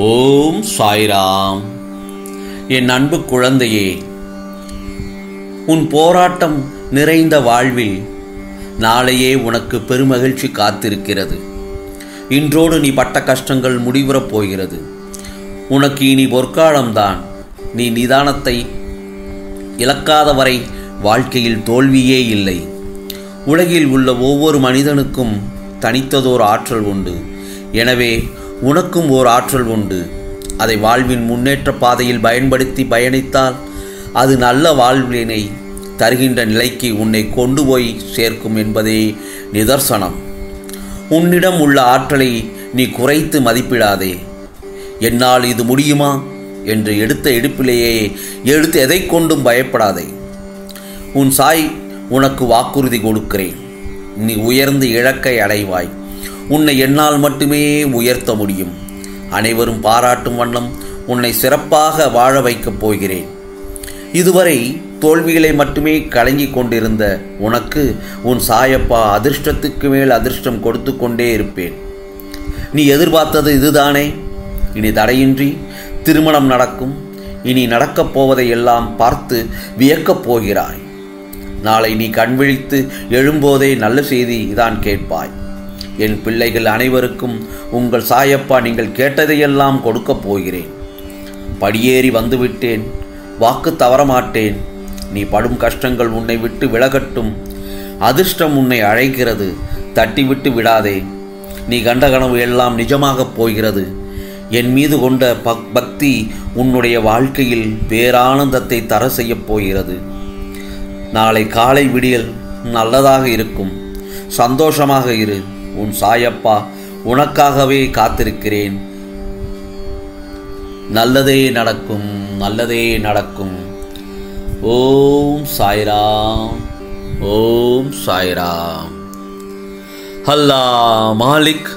ஓம் சாய்ராம். என் அன்பு குழந்தையே உன் போராட்டம் நிறைந்த வாழ்வில் நாளையே உனக்கு பெருமகிழ்ச்சி காத்திருக்கிறது. இன்றோடு நீ பட்ட கஷ்டங்கள் முடிவுறப் போகிறது. உனக்கு இனி பொற்காலம்தான். நீ நிதானத்தை இழக்காத வரை வாழ்க்கையில் தோல்வியே இல்லை. உலகில் உள்ள ஒவ்வொரு மனிதனுக்கும் தனித்ததோர் ஆற்றல் உண்டு. எனவே உனக்கும் ஓர் ஆற்றல் உண்டு. அதை வாழ்வின் முன்னேற்ற பாதையில் பயன்படுத்தி பயணித்தால் அது நல்ல வாழ்வினை தருகின்ற நிலைக்கு உன்னை கொண்டு போய் சேர்க்கும் என்பதே நிதர்சனம். உன்னிடம் உள்ள ஆற்றலை நீ குறைத்து மதிப்பிடாதே. என்னால் இது முடியுமா? என்று எடுத்த எடுப்பிலேயே எடுத்து எதை கொண்டும் பயப்படாதே. உன் சாய் உனக்கு வாக்குறுதி கொடுக்கிறேன். நீ உயர்ந்து இழக்கை அடைவாய். உன்னை என்னால் மட்டுமே உயர்த்த முடியும். அனைவரும் பாராட்டும் வண்ணம் உன்னை சிறப்பாக வாழ வைக்கப் போகிறேன். இதுவரை தோல்விகளை மட்டுமே கலங்கிக் கொண்டிருந்த உனக்கு உன் சாயப்பா அதிர்ஷ்டத்துக்கு மேல் அதிர்ஷ்டம் கொடுத்து கொண்டே இருப்பேன். நீ எதிர்பார்த்தது இதுதானே? இனி தடையின்றி திருமணம் நடக்கும். இனி நடக்கப் போவதை எல்லாம் பார்த்து வியக்கப் போகிறாய். நாளை நீ கண்விழித்து எழும்போதே நல்ல செய்தி தான் கேட்பாய். என் பிள்ளைகள் அனைவருக்கும் உங்கள் சாயப்பா நீங்கள் கேட்டதையெல்லாம் கொடுக்கப் போகிறேன். படியேறி வந்துவிட்டேன் வாக்கு தவறமாட்டேன். நீ படும் கஷ்டங்கள் உன்னை விட்டு விலகட்டும். அதிர்ஷ்டம் உன்னை அழைக்கிறது தட்டிவிட்டு விடாதே. நீ கண்ட கனவு எல்லாம் நிஜமாகப் போகிறது. என் மீது கொண்ட பக் பக்தி உன்னுடைய வாழ்க்கையில் பேரானந்தத்தை தர செய்யப் போகிறது. நாளை காலை விடியல் நல்லதாக இருக்கும். சந்தோஷமாக இரு. உன் சாயப்பா உனக்காகவே காத்திருக்கிறேன். நல்லதே நடக்கும் நல்லதே நடக்கும். ஓம் சாய்ராம் ஓம் சாய்ராம். அல்லாஹ் மாலிக்.